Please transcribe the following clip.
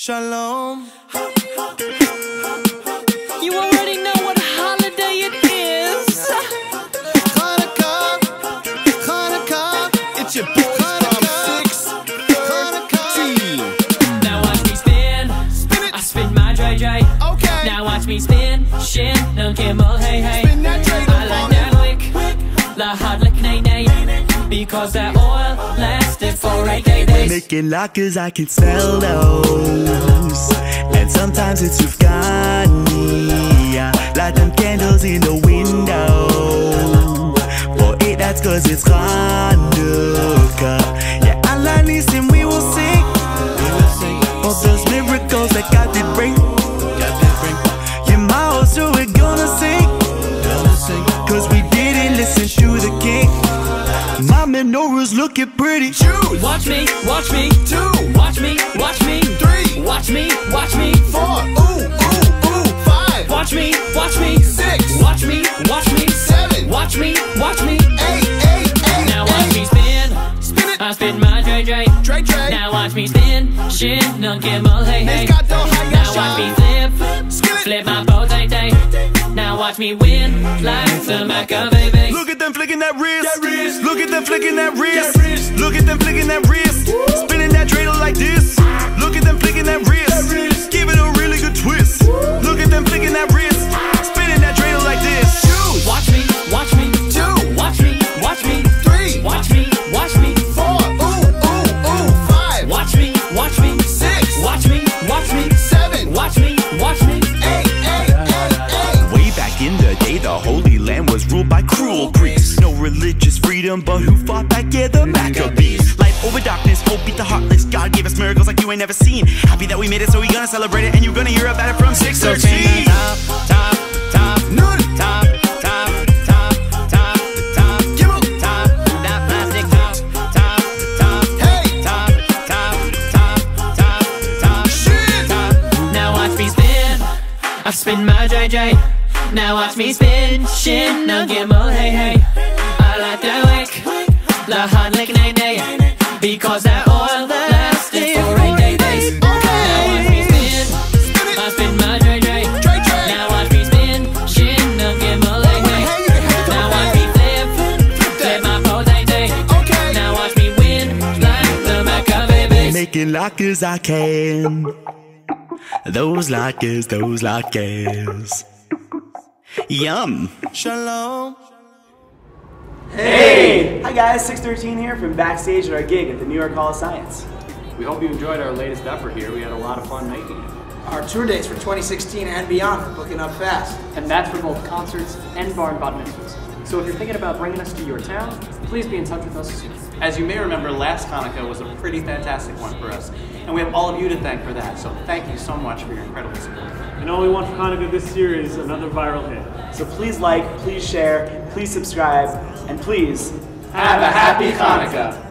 Shalom. You already know what holiday it is. Hanukkah. Hanukkah. It's your boy from six. Hanukkah. Now watch me spin. Spin it. I spin my. Okay. Now watch me spin. Shin. No Kimmel. Hey hey. Spin that I like that wick. La hard lick nay nay. Because that oil lasted for eight day days. Making latkes, I can sell those. And sometimes it's Afghani. Light them candles in the window. For it, that's cause it's Hanukkah. My menorah's looking pretty. Choose. Watch me, watch me, Two. watch me, watch me, Three. watch me, watch me, Four. Ooh, ooh, ooh. Five. watch me, watch me, Six. watch me, watch me, Seven. watch me, watch me. Eight, eight, eight. Now watch me spin, Spin it. I spin my JJ. Dre, Dre. Dre. Now watch me spin, shin, nun gimel, hey hey. Pescado, how ya Now watch me shine. flip, Skillet. flip my potato. Now watch me win, like the Maccabee. Look at them flicking that wrist. That wrist. Look at them flicking that wrist. That wrist. Look at them flicking that wrist. Religious freedom, but who fought back? Yeah, the Maccabees. Light over darkness, hope beat the heartless. God gave us miracles like you ain't never seen. Happy that we made it, so we gonna celebrate it, and you're gonna hear about it from 613. Top, top, top, top, top, top, top, top, gimel. top, that plastic top, top, top, Hey. top, top, top, top, top, Shit. top. Now watch me spin, I spin my JJ. Now watch me spin, shin, nun gimel, hey hey. I like that wick, la hard lick nay nay. Because that oil lasted for eight day days. Now watch me spin, Spin. I spin my JJ. Dre, Dre. Now watch me spin, shin, no oh, gimel, hey Hey, hey. you can have it Now all watch me flip, flip my potato. Okay. Now watch me win, like the Maccabees. Making latkes I can. Those latkes, those latkes. Yum. Shalom. Hi guys, 613 here from backstage at our gig at the New York Hall of Science. We hope you enjoyed our latest effort here. We had a lot of fun making it. Our tour dates for 2016 and beyond are booking up fast. And that's for both concerts and bar and bat mitzvahs. So if you're thinking about bringing us to your town, please be in touch with us soon. As you may remember, last Hanukkah was a pretty fantastic one for us, and we have all of you to thank for that. So thank you so much for your incredible support. And all we want for Hanukkah this year is another viral hit. So please like, please share, please subscribe, and please have a happy Hanukkah.